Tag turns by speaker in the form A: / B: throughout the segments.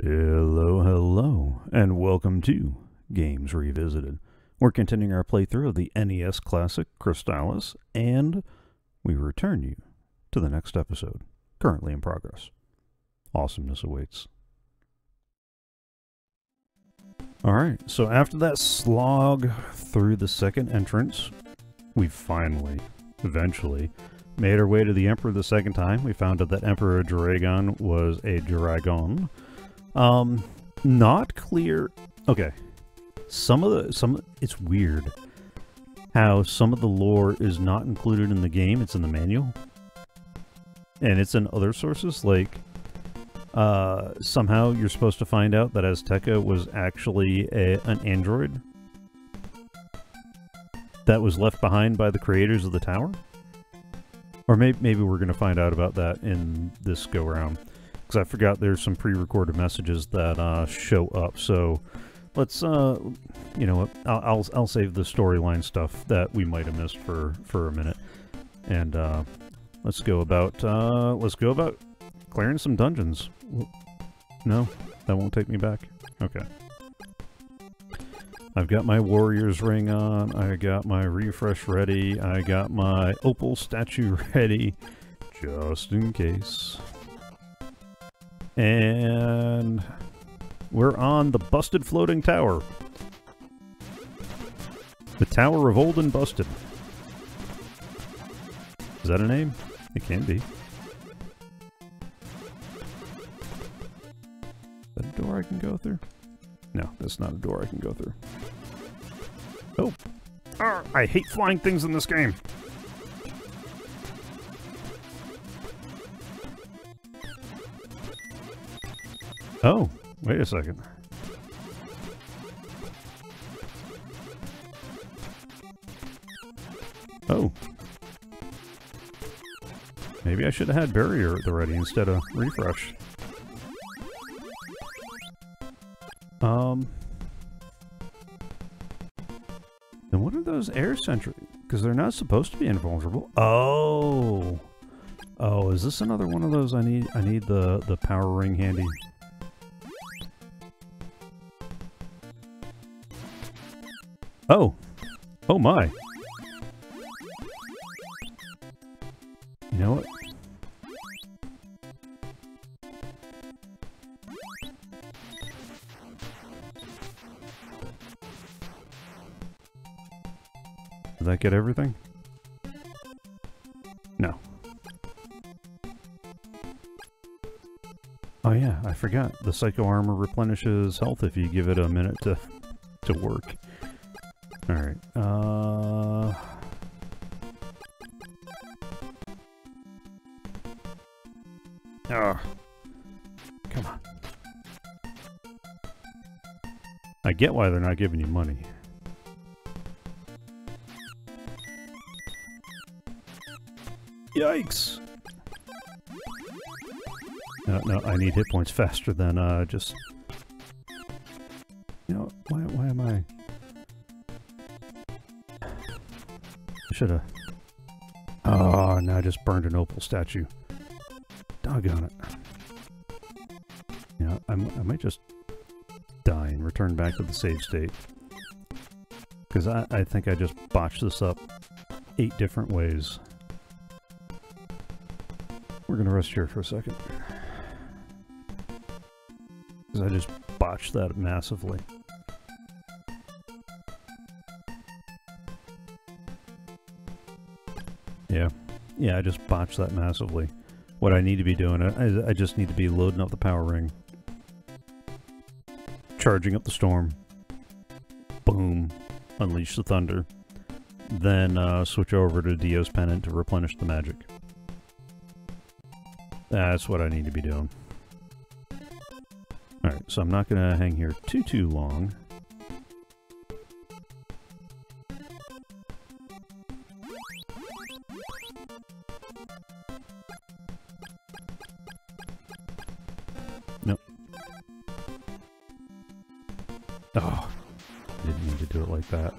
A: Hello, hello, and welcome to Games Revisited. We're continuing our playthrough of the NES classic Crystalis, and we return you to the next episode, currently in progress. Awesomeness awaits. Alright, so after that slog through the second entrance, we finally, eventually, made our way to the Emperor the second time. We found out that Emperor Draygon was a dragon. Um, not clear. Okay, some of the some. It's weird how some of the lore is not included in the game. It's in the manual, and it's in other sources. Like, uh, somehow you're supposed to find out that Azteca was actually a, an android that was left behind by the creators of the tower. Or maybe, maybe we're going to find out about that in this go round. Because I forgot there's some pre-recorded messages that uh, show up. So let's, uh, you know I'll, I'll, I'll save the storyline stuff that we might have missed for, for a minute. And uh, let's go about, uh, let's go about clearing some dungeons. No, that won't take me back. Okay. I've got my warrior's ring on, I got my refresh ready, I got my Opel statue ready, just in case. And we're on the Busted Floating Tower. The Tower of Old and Busted. Is that a name? It can be. Is that a door I can go through? No, that's not a door I can go through. Oh. Arr, I hate flying things in this game. Oh, wait a second. Oh. Maybe I should have had barrier at the ready instead of refresh. Um. Then what are those air sentry? Because they're not supposed to be invulnerable. Oh. Oh, is this another one of those I need I need the the power ring handy? Oh. Oh my. You know what? Did that get everything? No. Oh yeah, I forgot. The Psycho Armor replenishes health if you give it a minute to to work. Get why they're not giving you money. Yikes! No, no, I need hit points faster than, uh, just... You know, why, why am I... I should've... Oh, now I just burned an Opel statue. Doggone it. Yeah, I'm, I might just die and return back to the save state. Because I, I think I just botched this up eight different ways. We're going to rest here for a second. Because I just botched that massively. Yeah. Yeah, I just botched that massively. What I need to be doing, I, I just need to be loading up the power ring. Charging up the storm. Boom. Unleash the thunder. Then uh, switch over to Deo's Pendant to replenish the magic. That's what I need to be doing. Alright, so I'm not going to hang here too, too long. Oh, didn't need to do it like that.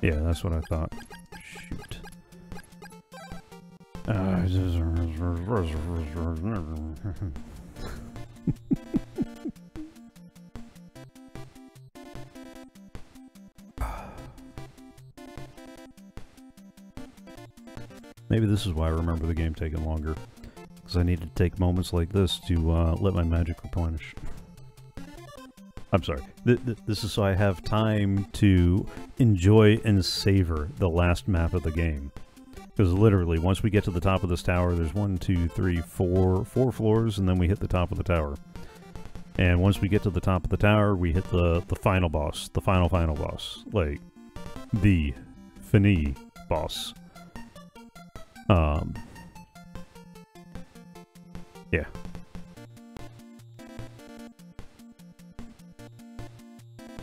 A: Yeah, that's what I thought. Shoot. Maybe this is why I remember the game taking longer. Because I need to take moments like this to uh, let my magic replenish. I'm sorry. Th th this is so I have time to enjoy and savor the last map of the game. Because literally, once we get to the top of this tower, there's one, two, three, four, four floors, and then we hit the top of the tower. And once we get to the top of the tower, we hit the, the final boss. The final, final boss. Like, the Fini boss. Um, yeah.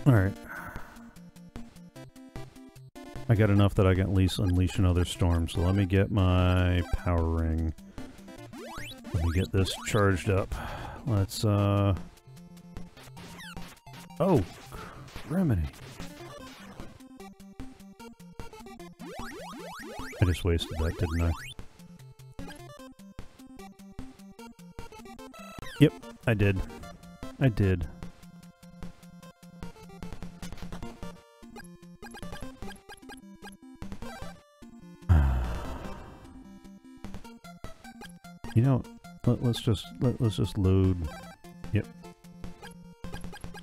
A: Alright. I got enough that I can at least unleash another storm, so let me get my power ring. Let me get this charged up. Let's, uh... Oh! Remedy. I just wasted that, didn't I? Yep, I did. I did. You know, let, us just let, us just load. Yep.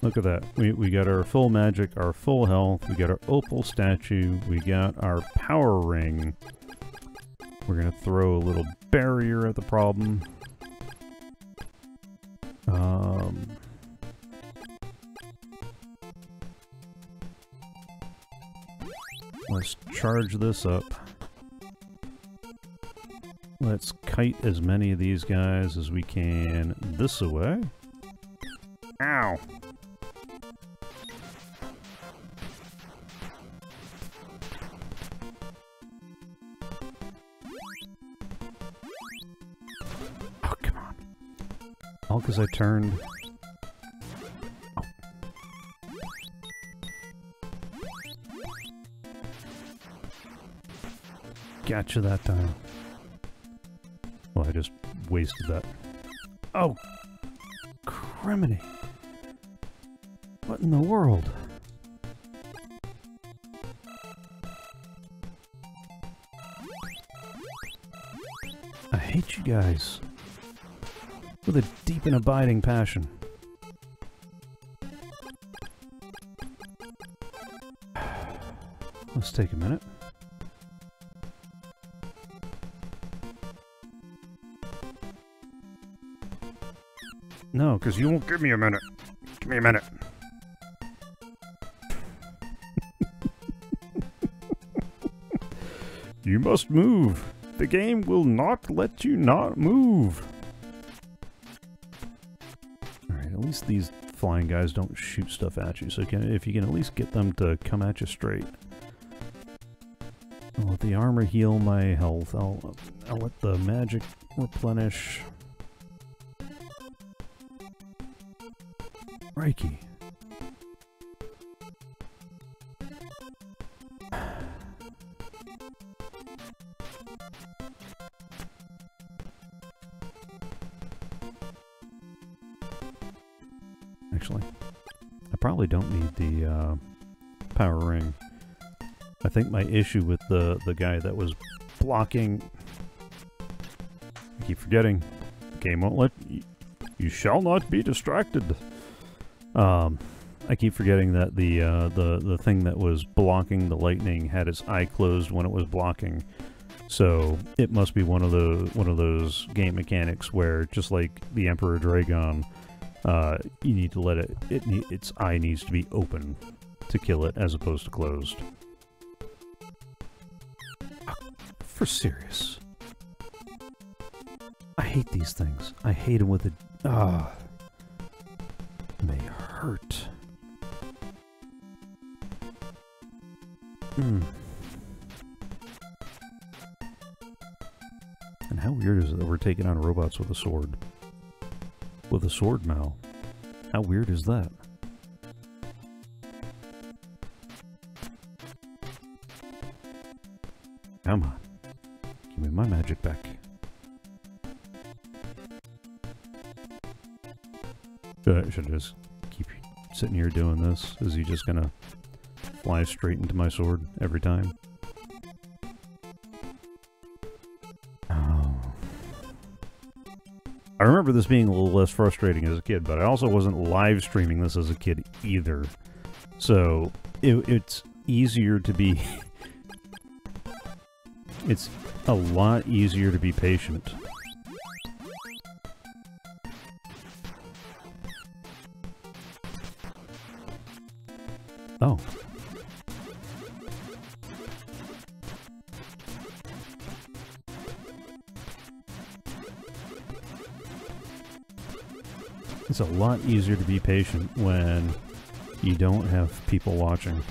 A: Look at that. We we got our full magic, our full health. We got our Opel statue. We got our power ring. We're gonna throw a little barrier at the problem. Um. Let's charge this up. Let's kite as many of these guys as we can this way. Ow! Oh, come on. All because I turned... Oh. Gotcha that time. Just wasted that. Oh! Criminy! What in the world? I hate you guys. With a deep and abiding passion. Let's take a minute. No, because you won't give me a minute. Give me a minute. you must move. The game will not let you not move. Alright, at least these flying guys don't shoot stuff at you, so can, if you can at least get them to come at you straight. I'll let the armor heal my health. I'll, I'll let the magic replenish. Reiki. Actually, I probably don't need the uh, power ring. I think my issue with the, the guy that was blocking... I keep forgetting. The game won't let... You, you shall not be distracted. Um, I keep forgetting that the uh, the the thing that was blocking the lightning had its eye closed when it was blocking. So it must be one of the one of those game mechanics where just like the Emperor Draygon, uh, you need to let it, it its eye needs to be open to kill it as opposed to closed. For serious. I hate these things. I hate them with a ah. Hurt. Hmm. And how weird is it that we're taking on robots with a sword? With a sword, Mal. How weird is that? Come on. Give me my magic back. I, should just sitting here doing this? Is he just gonna fly straight into my sword every time? Oh. I remember this being a little less frustrating as a kid, but I also wasn't live streaming this as a kid either. So it, it's easier to be... it's a lot easier to be patient. Oh. It's a lot easier to be patient when you don't have people watching.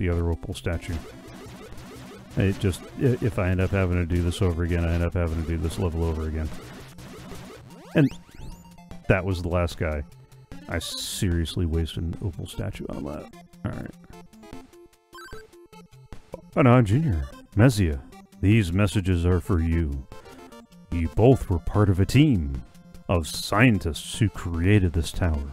A: The other Opel statue. It just, if I end up having to do this over again, I end up having to do this level over again. And that was the last guy. I seriously wasted an Opel statue on that. Alright. Oh, Ana Jr., Mesia, these messages are for you. You both were part of a team of scientists who created this tower.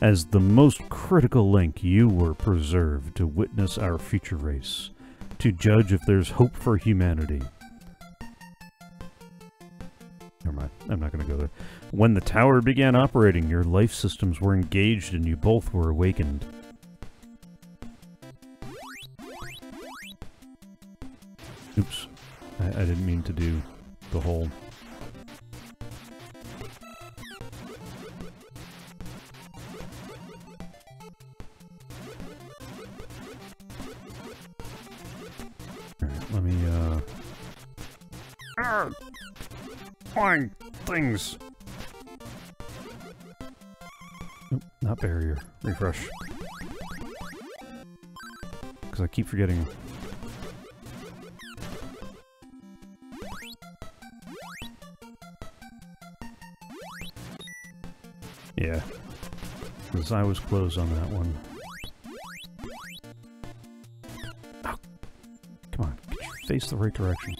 A: As the most critical link, you were preserved to witness our future race, to judge if there's hope for humanity. Never mind, I'm not going to go there. When the tower began operating, your life systems were engaged and you both were awakened. Oops. I, I didn't mean to do the whole... Flying things! Nope, not barrier. Refresh. Because I keep forgetting Yeah. Because I was close on that one. Oh. Come on, face the right direction.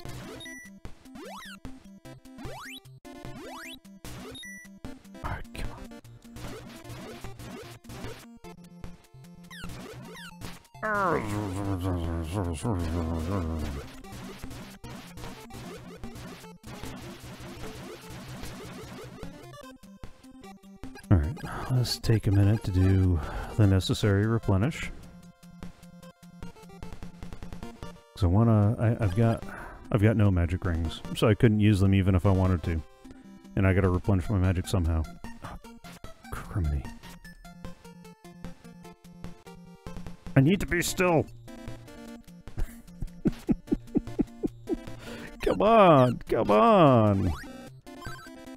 A: On. Let's take a minute to do the necessary replenish. Because I wanna, I, I've got, I've got no magic rings, so I couldn't use them even if I wanted to. And I gotta replenish my magic somehow. Criminy. I need to be still! Come on, come on!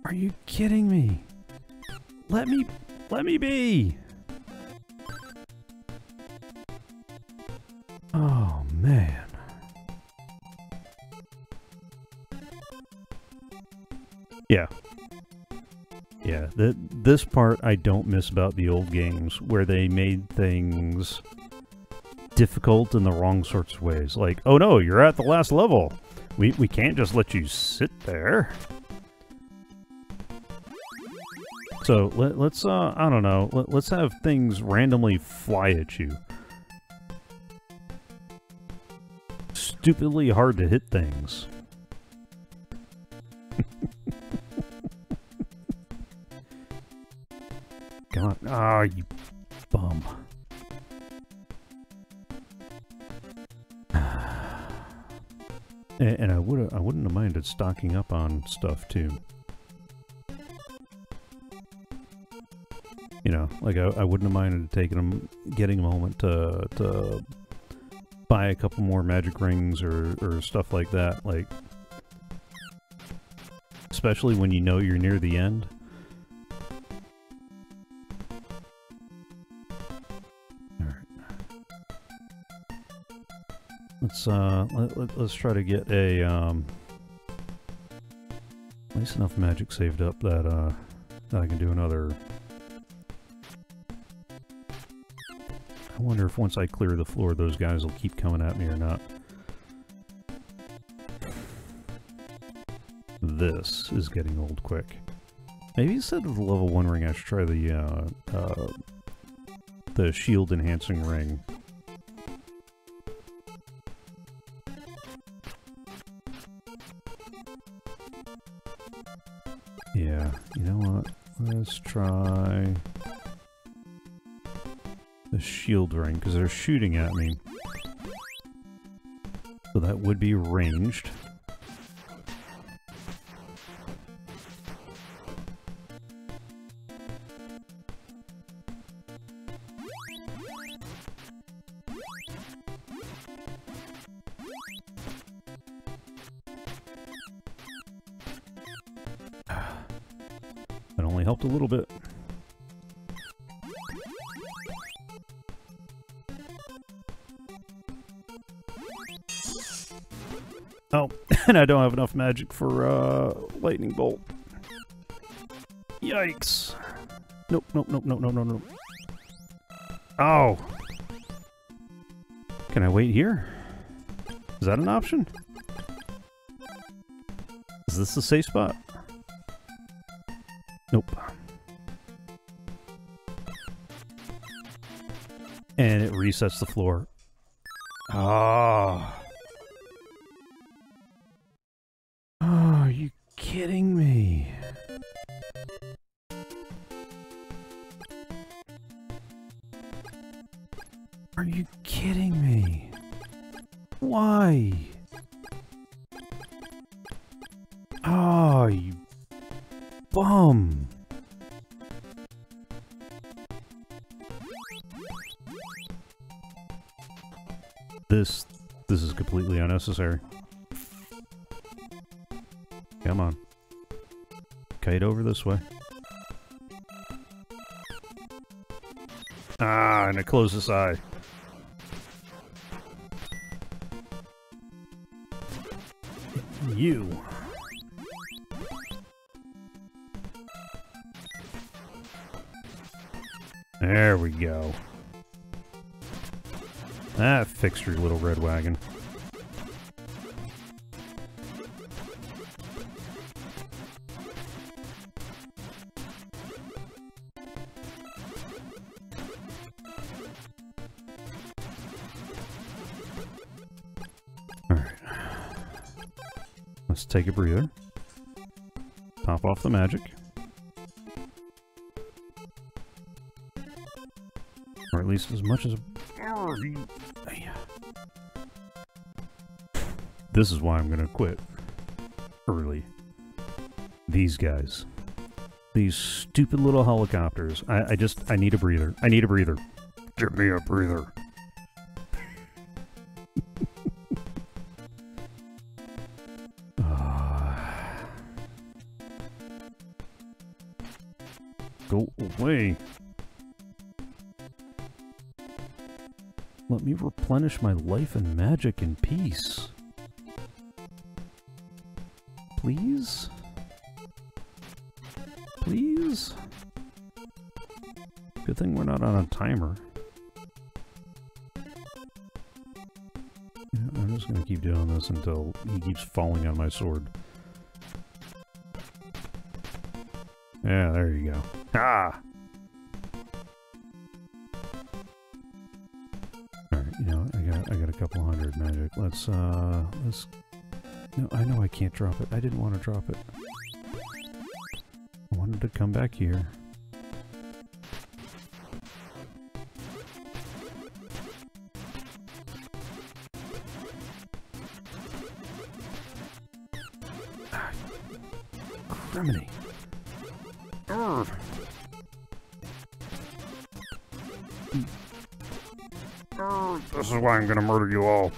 A: Are you kidding me? Let me let me be! Oh, man. Yeah. Yeah, the, this part I don't miss about the old games, where they made things difficult in the wrong sorts of ways. Like, oh no, you're at the last level. We, we can't just let you sit there. So let, us uh, I don't know, let, let's have things randomly fly at you. Stupidly hard to hit things. On. Ah, oh, you I would I wouldn't have minded stocking up on stuff too. You know, like I, I wouldn't have minded taking them, getting a moment to, uh, to buy a couple more magic rings or, or stuff like that. Like, especially when you know you're near the end. Let's uh, let, us try to get a um, nice enough magic saved up that uh, that I can do another. I wonder if once I clear the floor, those guys will keep coming at me or not. This is getting old quick. Maybe instead of the level 1 ring, I should try the, uh, uh, the shield enhancing ring. Try the shield ring, because they're shooting at me. So that would be ranged. Bit. Oh, and I don't have enough magic for uh, lightning bolt. Yikes. Nope, nope, nope, nope, nope, nope, nope. Oh. Can I wait here? Is that an option? Is this a safe spot? Nope. And it resets the floor. Ah. Oh. oh, are you kidding me? Are you kidding me? Why? Oh, you bum. This, this is completely unnecessary. Come on. Kite over this way. Ah, and it closed this eye. You. There we go. Ah, that fixed your little red wagon. Alright. Let's take a breather. Pop off the magic. Or at least as much as... This is why I'm gonna quit. Early. These guys. These stupid little helicopters. I, I just... I need a breather. I need a breather. Give me a breather. Go away. Let me replenish my life and magic in peace. Please? Please? Good thing we're not on a timer. I'm just gonna keep doing this until he keeps falling on my sword. Yeah, there you go. Ah! Alright, you know, I got I got a couple hundred magic. Let's uh let's No, I know I can't drop it. I didn't want to drop it. I wanted to come back here. Ah, criminy. Urgh. Grr, this is why I'm gonna murder you all.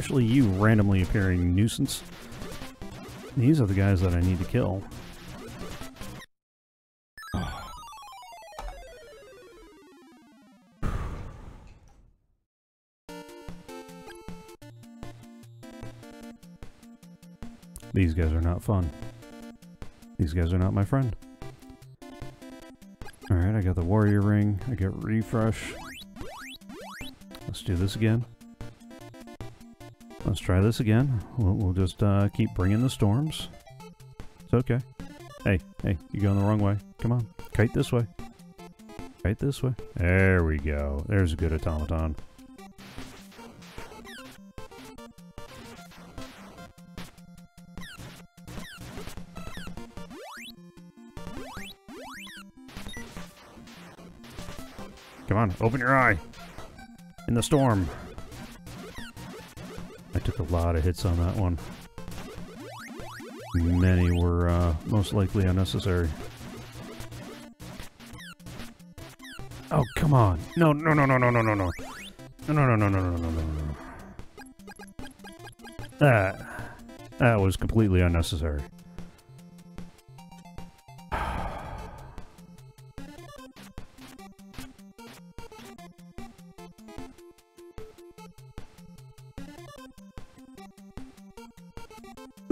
A: Especially you, randomly appearing nuisance. These are the guys that I need to kill. These guys are not fun. These guys are not my friend. Alright, I got the warrior ring. I get refresh. Let's do this again. Let's try this again. We'll, we'll just uh, keep bringing the storms. It's okay. Hey, hey, you're going the wrong way. Come on, kite this way. Kite this way. There we go. There's a good automaton. Come on, open your eye. In the storm. Took a lot of hits on that one. Many were uh, most likely unnecessary. Oh, come on. No, no, no, no, no, no, no, no. No, no, no, no, no, no, no, no, no. That, that was completely unnecessary.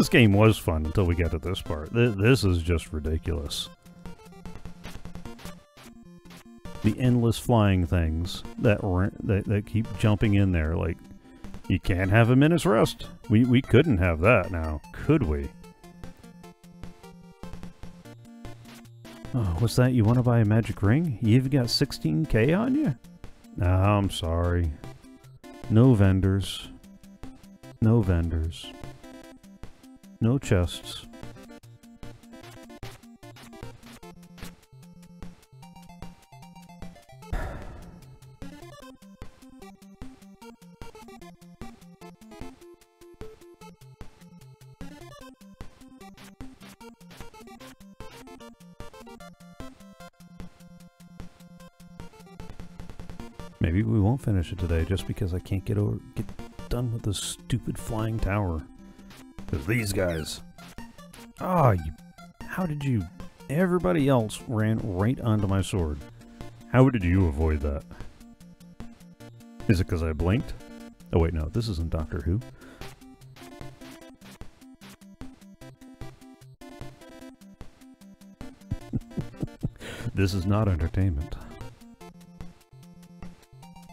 A: This game was fun until we get to this part. Th this is just ridiculous. The endless flying things that, that that keep jumping in there, like you can't have a minute's rest. We we couldn't have that now, could we? Oh, what's that? You want to buy a magic ring? You've got 16k on you? Nah, I'm sorry. No vendors. No vendors. No chests. Maybe we won't finish it today just because I can't get over get done with this stupid flying tower. Because these guys. Ah, oh, you. How did you. Everybody else ran right onto my sword. How did you avoid that? Is it because I blinked? Oh wait, no, this isn't Doctor Who. this is not entertainment.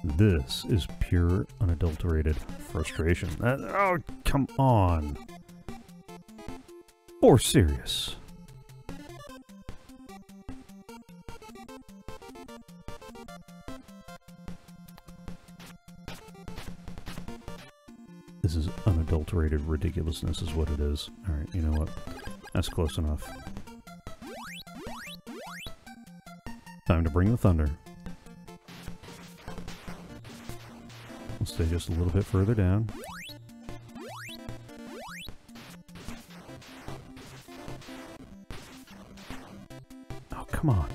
A: This is pure, unadulterated frustration. Uh, oh, come on or serious. This is unadulterated ridiculousness is what it is. Alright, you know what? That's close enough. Time to bring the thunder. We'll stay just a little bit further down. Come on.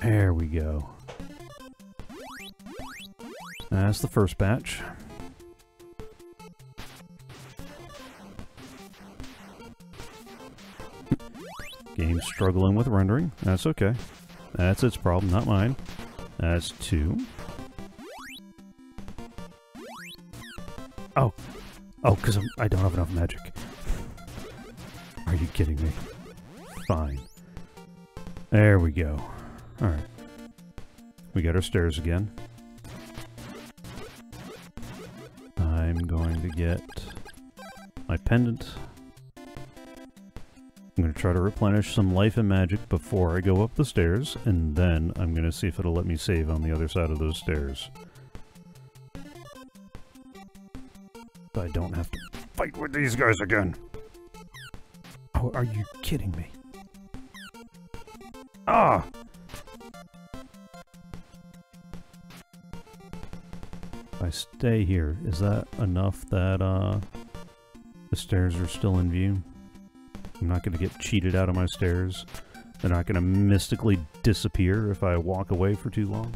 A: There we go. That's the first batch. Game's struggling with rendering. That's okay. That's its problem, not mine. That's two. Oh. Oh, because I don't have enough magic. Are you kidding me? Fine. There we go. Alright. We got our stairs again. I'm going to get my pendant. I'm going to try to replenish some life and magic before I go up the stairs, and then I'm going to see if it'll let me save on the other side of those stairs. I don't have to fight with these guys again. Oh, are you kidding me? Ah! I stay here, is that enough that uh, the stairs are still in view? I'm not going to get cheated out of my stairs. They're not going to mystically disappear if I walk away for too long.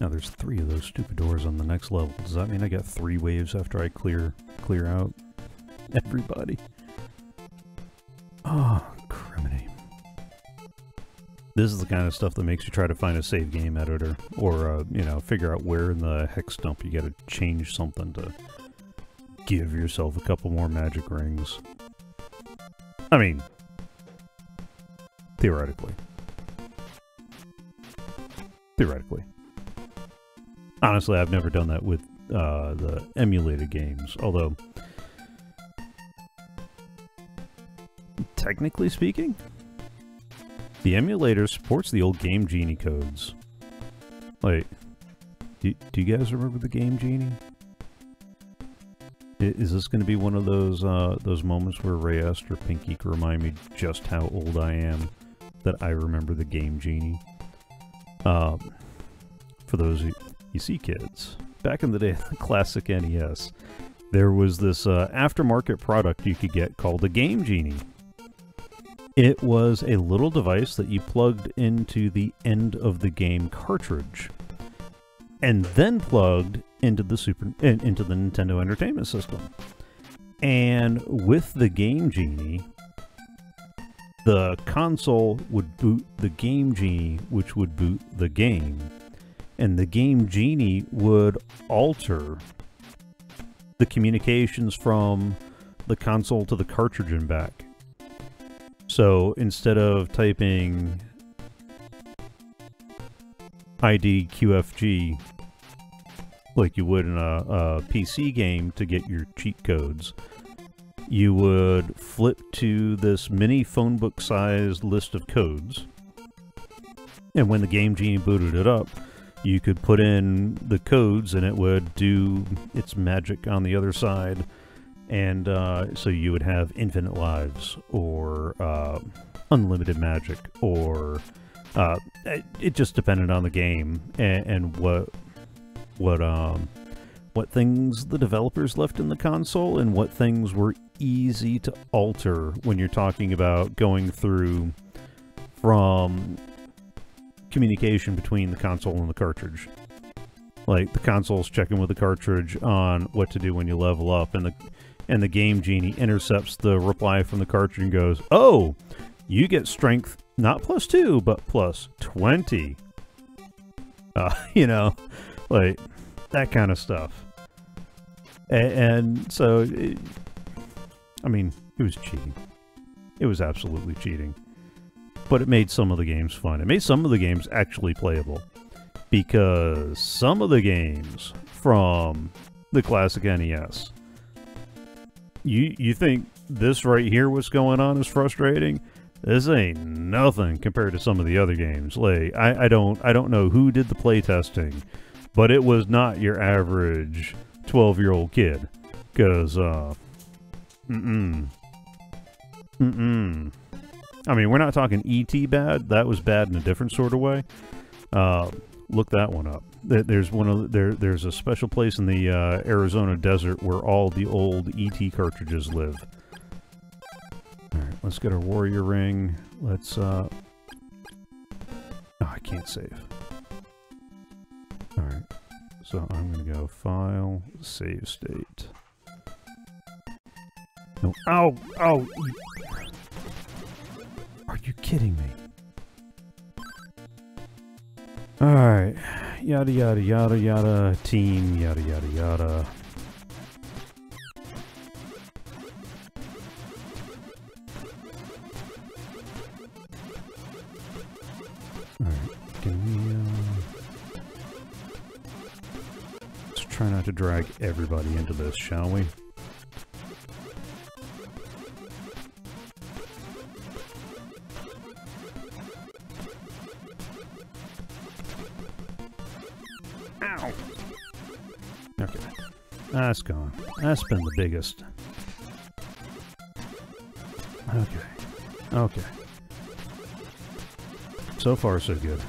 A: Now there's three of those stupid doors on the next level. Does that mean I get three waves after I clear clear out everybody? Oh, criminy. This is the kind of stuff that makes you try to find a save game editor or, uh, you know, figure out where in the hex dump you gotta change something to give yourself a couple more magic rings. I mean, theoretically. Theoretically. Honestly, I've never done that with uh, the emulated games, although technically speaking, the emulator supports the old Game Genie codes. Like, do, do you guys remember the Game Genie? Is this going to be one of those uh, those moments where Rayest or Pinky can remind me just how old I am that I remember the Game Genie? Um, for those you, see, kids, back in the day, the classic NES, there was this uh, aftermarket product you could get called a Game Genie. It was a little device that you plugged into the end of the game cartridge and then plugged into the super into the Nintendo Entertainment System. And with the Game Genie, the console would boot the Game Genie, which would boot the game. And the Game Genie would alter the communications from the console to the cartridge and back. So instead of typing ID QFG like you would in a, a, PC game to get your cheat codes, you would flip to this mini phone book sized list of codes. And when the Game Genie booted it up, you could put in the codes and it would do its magic on the other side. And uh, so you would have infinite lives or uh, unlimited magic or uh, it, just depended on the game and, and what what um what things the developers left in the console and what things were easy to alter when you're talking about going through from communication between the console and the cartridge. Like the console's checking with the cartridge on what to do when you level up and the and the Game Genie intercepts the reply from the cartridge and goes, Oh, you get strength not plus two, but plus 20. Uh, you know, like that kind of stuff. And, and so, it, I mean, it was cheating. It was absolutely cheating. But it made some of the games fun. It made some of the games actually playable. Because some of the games from the classic NES you you think this right here, what's going on, is frustrating? This ain't nothing compared to some of the other games. Like I, I don't I don't know who did the playtesting, but it was not your average twelve year old kid. Cause uh mm mm. I mean, we're not talking ET bad. That was bad in a different sort of way. Uh, look that one up. There's one of there. There's a special place in the uh, Arizona desert where all the old ET cartridges live. All right, let's get our warrior ring. Let's. uh... Oh, I can't save. All right, so I'm gonna go file, save state. No. Ow! Ow! Are you kidding me? Alright. Yada yada yada yada. Team yada yada yada. Uh... Let's try not to drag everybody into this, shall we? That's gone. That's been the biggest. Okay. Okay. So far, so good.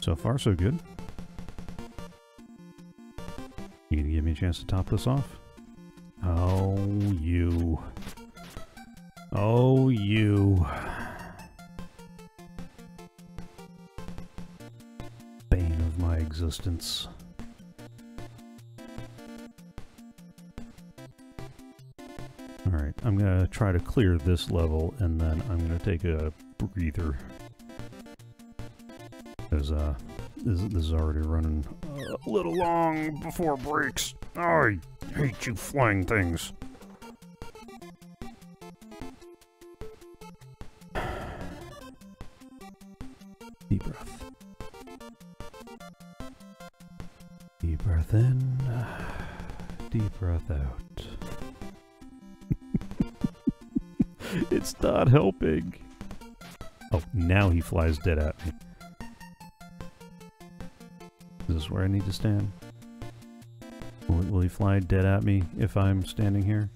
A: So far, so good. You gonna give me a chance to top this off? Oh, you. Oh, you. Bane of my existence. I'm gonna try to clear this level and then I'm gonna take a breather. Because, uh, this, this is already running a little long before breaks. I hate you flying things. Not helping. Oh, now he flies dead at me. Is this where I need to stand? Will, will he fly dead at me if I'm standing here?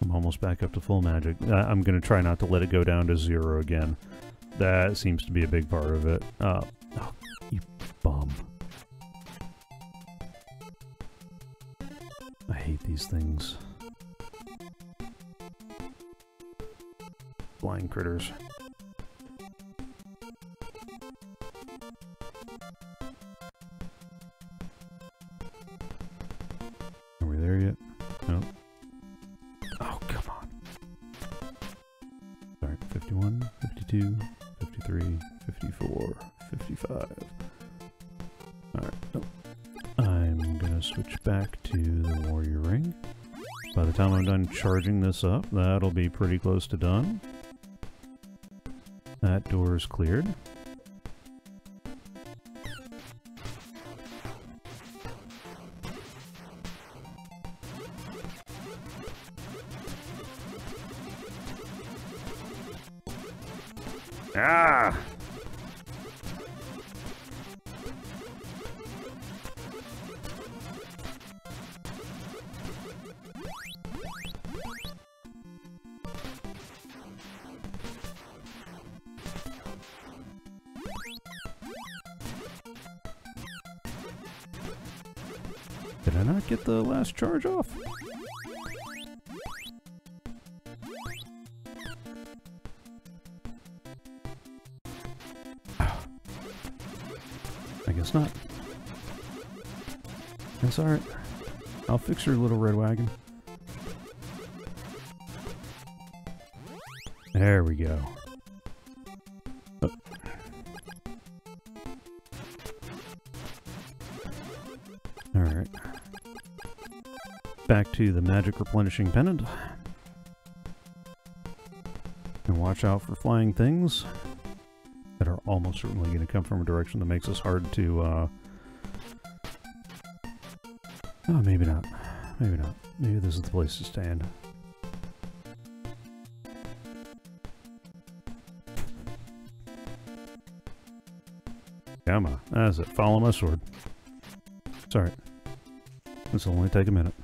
A: I'm almost back up to full magic. I, I'm going to try not to let it go down to zero again. That seems to be a big part of it. Uh, these things. Flying critters. Charging this up, that'll be pretty close to done. That door is cleared. Did I not get the last charge off? I guess not. That's alright. I'll fix your little red wagon. There we go. Back to the magic replenishing pendant. And watch out for flying things that are almost certainly going to come from a direction that makes us hard to, uh... Oh, maybe not. Maybe not. Maybe this is the place to stand. Come on. That's it. Follow my sword. Sorry. This will only take a minute.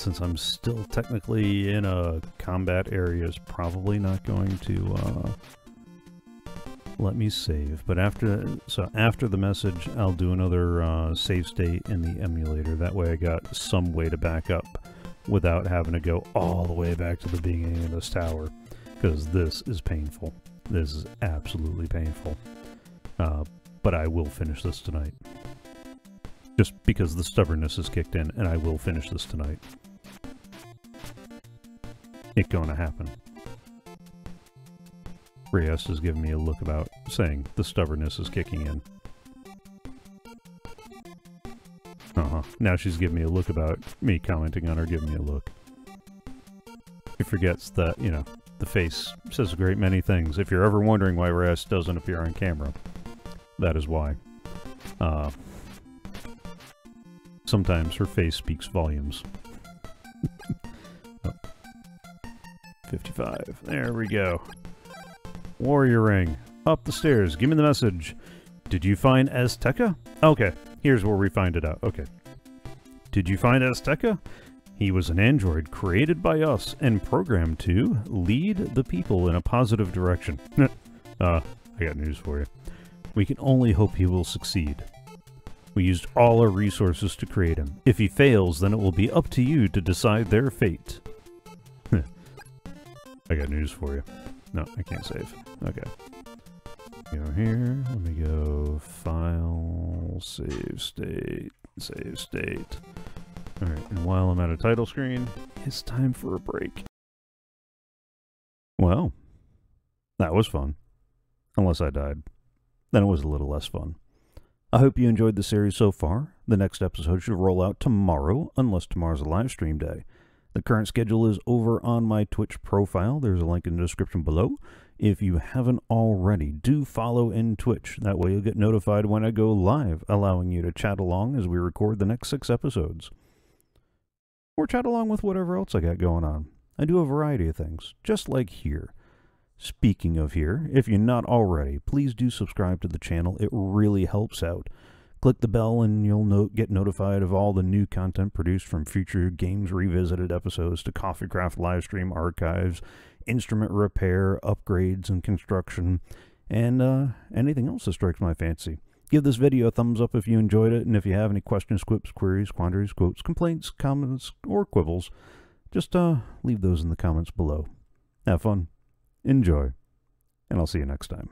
A: Since I'm still technically in a combat area, it's probably not going to uh, let me save. But after, so after the message, I'll do another uh, save state in the emulator. That way I got some way to back up without having to go all the way back to the beginning of this tower. Because this is painful. This is absolutely painful. Uh, but I will finish this tonight. Just because the stubbornness has kicked in, and I will finish this tonight. It gonna happen. Reyes is giving me a look about saying the stubbornness is kicking in. Uh-huh. Now she's giving me a look about me commenting on her giving me a look. She forgets that, you know, the face says a great many things. If you're ever wondering why Reyes doesn't appear on camera, that is why. Uh, sometimes her face speaks volumes. 55. There we go. Warrior ring. Up the stairs. Give me the message. Did you find Azteca? Okay, here's where we find it out. Okay. Did you find Azteca? He was an android created by us and programmed to lead the people in a positive direction. uh, I got news for you. We can only hope he will succeed. We used all our resources to create him. If he fails, then it will be up to you to decide their fate. I got news for you. No, I can't save. Okay. Go here. Let me go File, Save State, Save State. Alright, and while I'm at a title screen, it's time for a break. Well, that was fun. Unless I died. Then it was a little less fun. I hope you enjoyed the series so far. The next episode should roll out tomorrow, unless tomorrow's a live stream day. The current schedule is over on my Twitch profile. There's a link in the description below. If you haven't already, do follow in Twitch. That way you'll get notified when I go live, allowing you to chat along as we record the next six episodes. Or chat along with whatever else I got going on. I do a variety of things, just like here. Speaking of here, if you're not already, please do subscribe to the channel. It really helps out. Click the bell and you'll no get notified of all the new content produced from future Games Revisited episodes to Coffee CoffeeCraft livestream archives, instrument repair, upgrades and construction, and uh, anything else that strikes my fancy. Give this video a thumbs up if you enjoyed it, and if you have any questions, quips, queries, quandaries, quotes, complaints, comments, or quibbles, just uh, leave those in the comments below. Have fun, enjoy, and I'll see you next time.